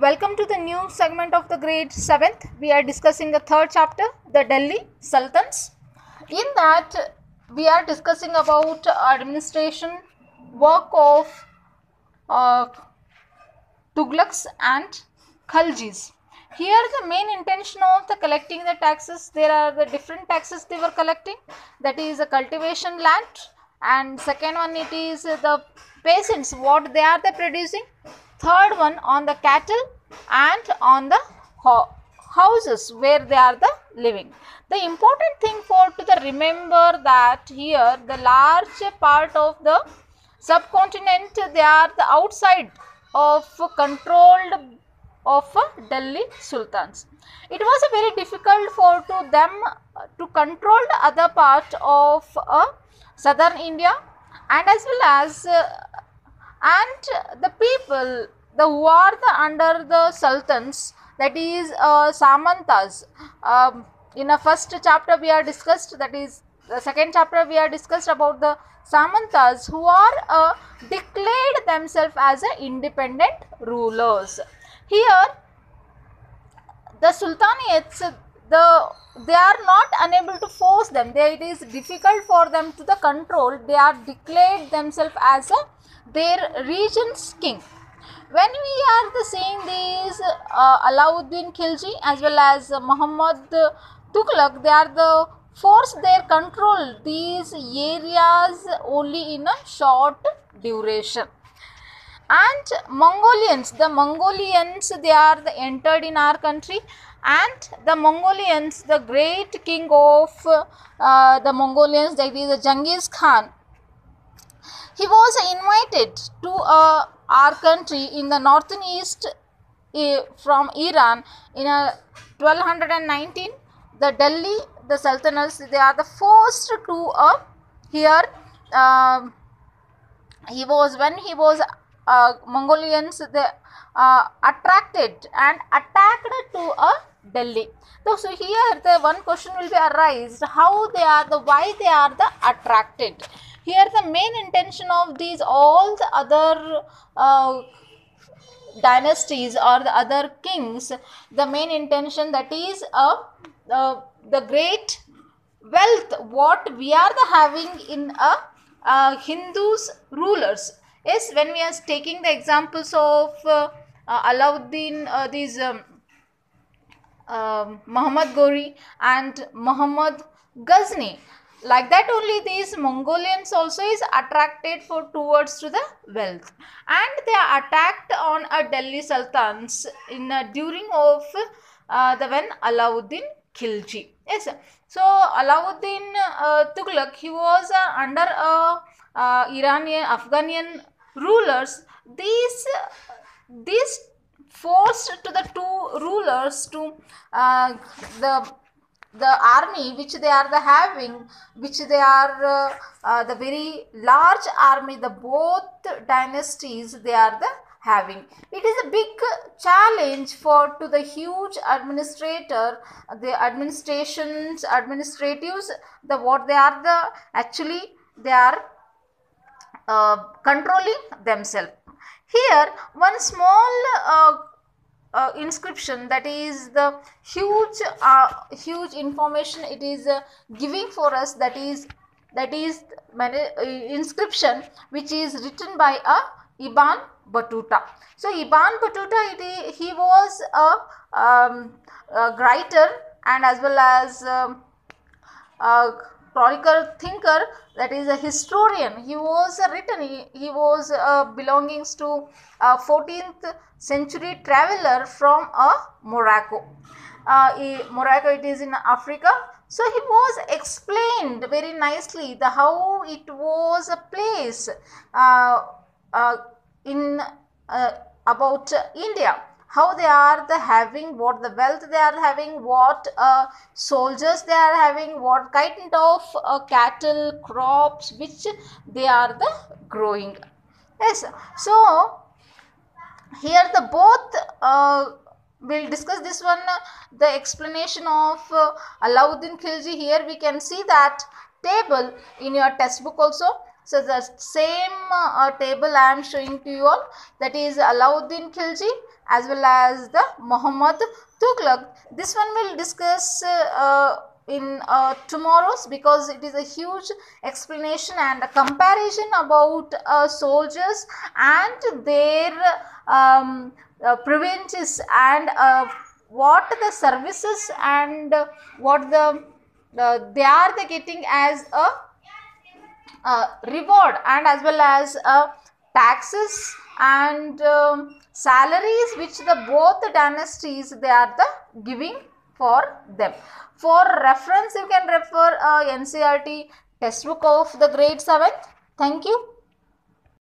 Welcome to the new segment of the grade 7th. We are discussing the third chapter, the Delhi Sultans. In that, we are discussing about administration, work of uh, Tughlaqs and Khaljis. Here, the main intention of the collecting the taxes, there are the different taxes they were collecting. That is a cultivation land, and second one it is the peasants what they are they producing. Third one on the cattle and on the ho- houses where they are the living. The important thing for to the remember that here the large part of the subcontinent they are the outside of controlled of Delhi Sultans. It was a very difficult for to them to control the other part of uh, southern India and as well as uh, and the people the who are the under the sultans that is uh, samantas um, in a first chapter we are discussed that is the second chapter we are discussed about the samantas who are uh, declared themselves as a independent rulers. Here the sultanates the they are not unable to force them. They, it is difficult for them to the control. They are declared themselves as a their region's king. When we are the seeing these uh, Alauddin Khilji as well as uh, Muhammad Tughlaq they are the force their control. These areas only in a short duration and Mongolians the Mongolians they are the entered in our country. And the Mongolians the great king of uh, the Mongolians that is the Genghis Khan. He was invited to uh, our country in the northern east uh, from Iran in uh, 1219 the Delhi the Sultanates they are the first to uh, here um, he was when he was uh, Mongolians they uh, attracted and attacked to uh, Delhi. So, here the one question will be arise how they are the why they are the attracted. Here the main intention of these all the other uh, dynasties or the other kings the main intention that is uh, uh, the great wealth what we are the having in a uh, Hindus rulers Yes, when we are taking the examples of uh, uh, Alauddin, uh, these um, Muhammad Gori and Muhammad Ghazni, like that only these Mongolians also is attracted for towards to the wealth, and they are attacked on a Delhi Sultans in during of the when Alauddin Khilji. Yes, so Alauddin Tughlaq he was under a Iranian Afghanian rulers these these forced to the two rulers to uh, the the army which they are the having which they are uh, uh, the very large army the both dynasties they are the having. It is a big challenge for to the huge administrator the administrations administratives the what they are the actually they are uh, controlling themselves. Here, one small uh, uh, inscription that is the huge, huge information it is giving for us that is that is inscription which is written by a Ibn Batuta. So Ibn Batuta he was a, um, a writer and as well as um, a thinker that is a historian. He was a written he, he was uh, belongings to a 14th century traveler from uh, morocco. Uh, he, morocco it is in africa. So he was explained very nicely the how it was a place uh, uh, in uh, about india how they are the having what the wealth they are having what uh, soldiers they are having what kind of uh, cattle crops which they are the growing. Yes so here the both uh, we'll discuss this one the explanation of uh, Alauddin Khilji. Here we can see that table in your textbook also So the same uh, table I am showing to you all that is Alauddin Khilji as well as the Muhammad Tughlaq. This one will discuss uh, in uh, tomorrow's because it is a huge explanation and a comparison about uh, soldiers and their um, uh, privileges and uh, what the services and what the they are the getting as a uh, reward and as well as uh, taxes and um, salaries which the both the dynasties they are the giving for them. For reference you can refer uh, NCERT textbook of the grade 7th. Thank you.